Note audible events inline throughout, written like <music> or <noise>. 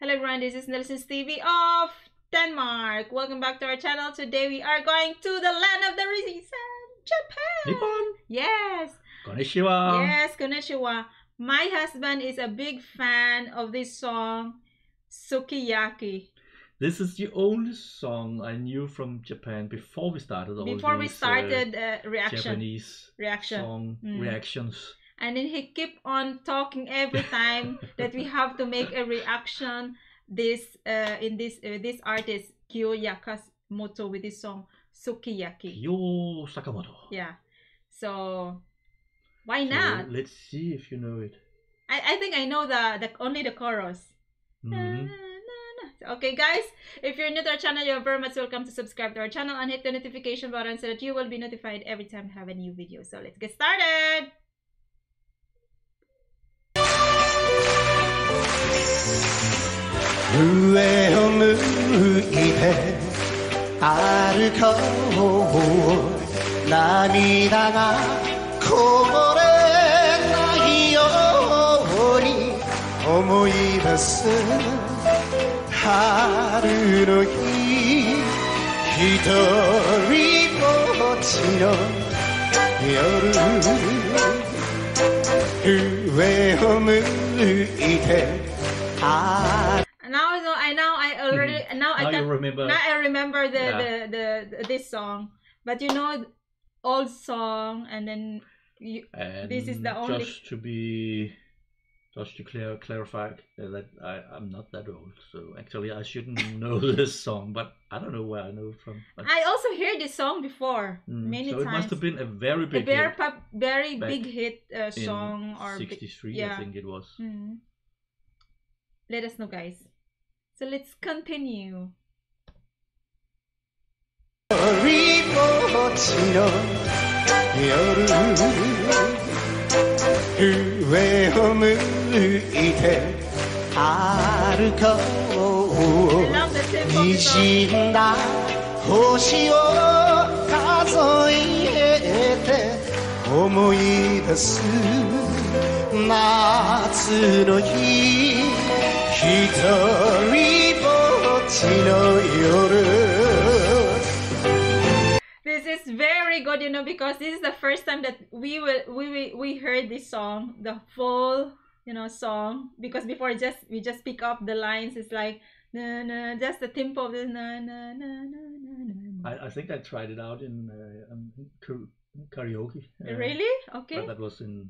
Hello everyone, this is NielsensTv of Denmark. Welcome back to our channel. Today we are going to the land of the rising sun, Japan. Nippon. Yes, Konnichiwa. yes, konnichiwa. My husband is a big fan of this song, Sukiyaki. This is the only song I knew from Japan before we started all Before we uh, started uh, reaction, Japanese reaction, song Mm. reactions. and then he keep on talking every time <laughs> that we have to make a reaction. This uh, in this uh, this artist Kyu Sakamoto with this song Sukiyaki. Yo Sakamoto. Yeah. So why So not? let's see if you know it. I, I think I know the, the only the chorus. Na, na. Okay, guys, if you're new to our channel, you're very much welcome to subscribe to our channel and hit the notification button so that you will be notified every time we have a new video. So let's get started. 上を向いて歩こう涙がこぼれないように思い出す春の日一人ぼっちの夜上を向いて歩 Now I know I now I already now I Now you can remember. now I remember the, Yeah. the, the the this song. But you know old song and then you, and this is the only- just to be just to clear, clarify uh, that I, I'm not that old, so actually I shouldn't <laughs> know this song, but I don't know where I know it from. But, I also heard this song before Mm, many so it must have been a very a big very hit pop, very big hit uh, song or 63, yeah. I think it was. Mhm. Let us know, guys. So let's continue. 一人ぼっちの夜上を向いて歩こう of the song. 滲んだ星を数えて思い出す夏の日一人ぼっちの夜 This is very good, you know, because this is the first time that we will we we, we heard this song, the full you know song. Because before just we just pick up the lines. It's like na na, just the tempo of the na na na na na. na. I, I think I tried it out in uh, um, kar- karaoke. uh, Really? Okay. But that was in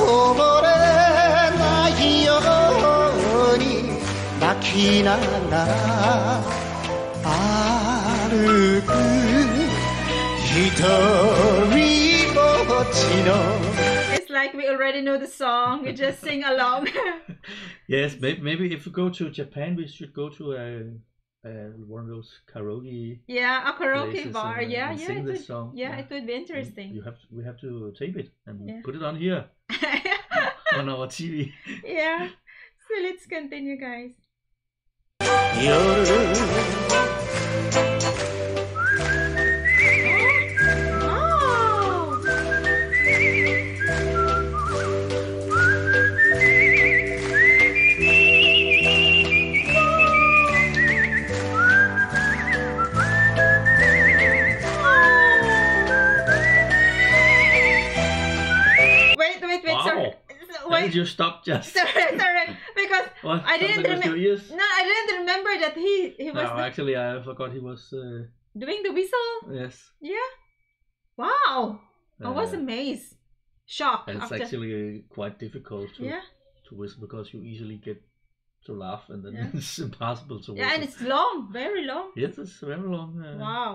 こぼれないように泣きながら歩く一人ぼっちの It's like we already know the song. We just sing along. <laughs> Yes, maybe, maybe if we go to Japan, we should go to a, a one of those karaoke. yeah, a karaoke places bar. and, uh, yeah, and yeah. sing It this would, song. yeah, Yeah. it would be interesting. You have we have to tape it and Yeah. put it on here <laughs> on our TV. yeah. So let's continue, guys. 夜 Why did you stop just? <laughs> sorry, sorry. Because <laughs> What? I didn't Something with remem- your ears? no, I didn't remember that he he was No, actually, I forgot he was. Uh, doing the whistle. yes. Yeah. Wow. I was Uh, amazed. Shocked. and it's after- actually uh, quite difficult to yeah. to whistle because you easily get to laugh and then Yeah. <laughs> it's impossible to whistle. Yeah, and it's long, very long. yes, it's very long. Uh, Wow.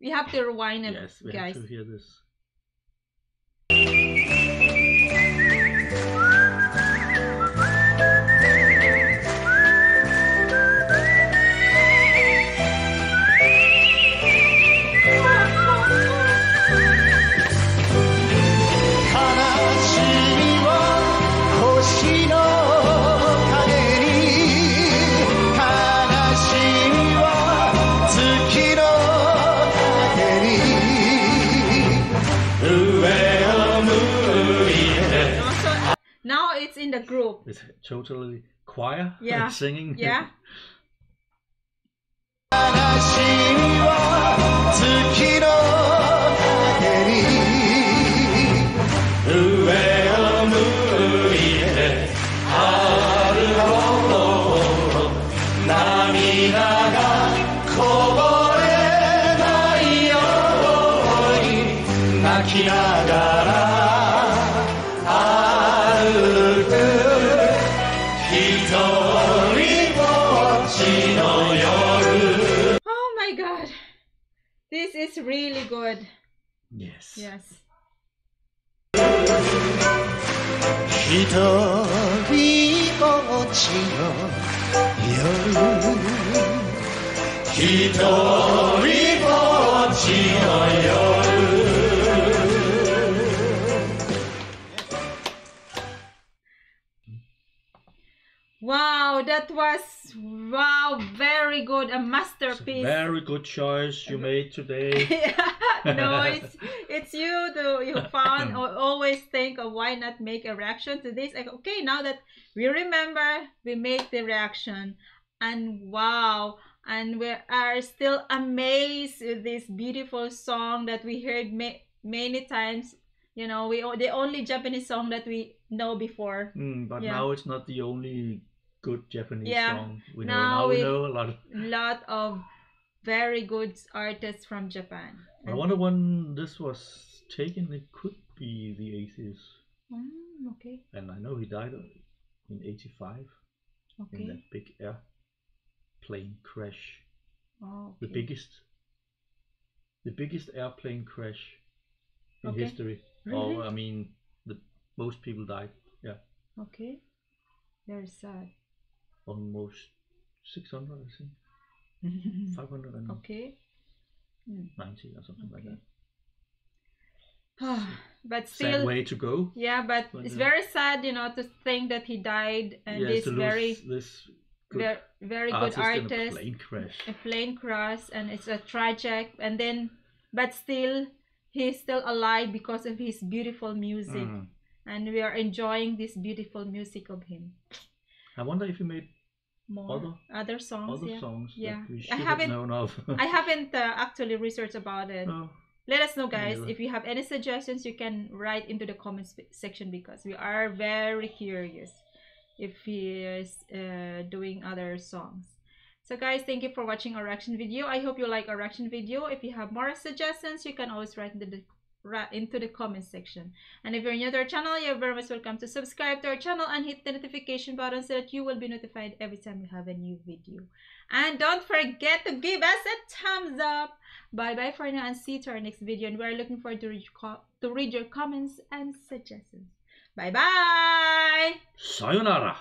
We have to rewind it, Yes, we guys. have to hear this. The group. It's totally choir Yeah. singing. Yeah. 話 my god. This is really good. Yes. Yes. Wow, that was wow, very good. A It's a masterpiece. very good choice you made today. <laughs> no, it's it's you the you <laughs> found or always think of why not make a reaction to this. Like, okay, now that we remember, we make the reaction, and wow, and we are still amazed with this beautiful song that we heard ma- many times. You know, we the only Japanese song that we know before. Mm, but Yeah. now it's not the only good Japanese Yeah. song we know. Now we we- know a lot. Of, lot of very good artists from Japan. I wonder when this was taken. It could be the 80s, Mm, okay, and I know he died in '85 okay. in that big airplane crash. Oh, The biggest, the biggest airplane crash in Okay. history. Really? Oh, I mean, the most people died. Yeah, Okay. Very sad. Almost 600, I think, <laughs> 590 okay. or something like Okay. that. but Sad still, way to go. yeah, but But, it's uh, very sad, you know, to think that he died and yes, this very, this good very, very good artist, a plane crash. a plane crash, and it's a tragic. And then, but still, he's still alive because of his beautiful music, Mm. and we are enjoying this beautiful music of him. I wonder if he made More Other- other songs, other yeah. songs Yeah. that we I have haven't- known of. <laughs> I haven't uh, actually researched about it. Oh, Let us know, guys. If you have any suggestions, you can write into the comments section because we are very curious if he is uh, doing other songs. So, guys, thank you for watching our reaction video. I hope you like our reaction video. If you have more suggestions, you can always write in the into the comment section. And if you're new to our channel, you're very much welcome to subscribe to our channel and hit the notification button so that you will be notified every time we have a new video. And don't forget to give us a thumbs up. Bye bye for now and see you to our next video. And we're looking forward to read, to read your comments and suggestions. Bye bye. sayonara.